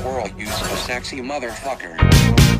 squirrel, you so sexy motherfucker.